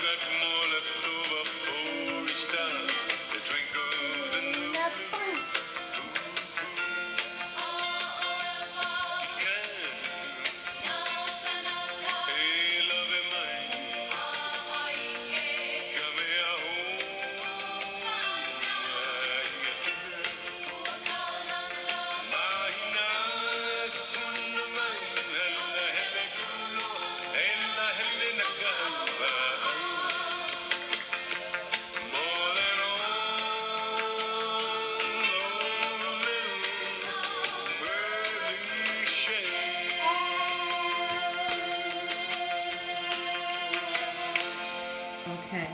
good morning. Okay.